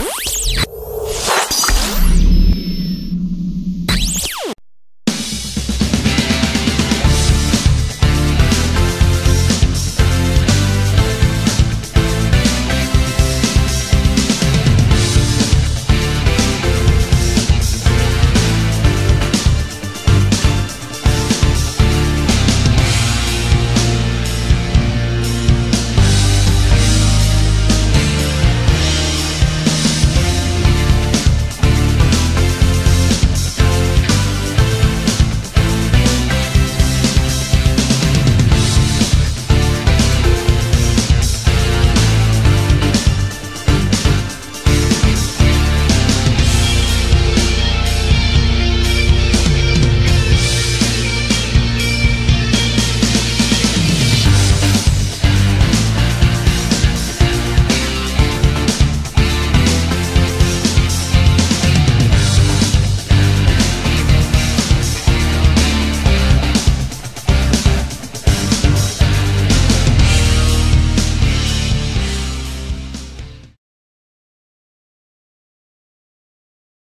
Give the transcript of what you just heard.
Bye.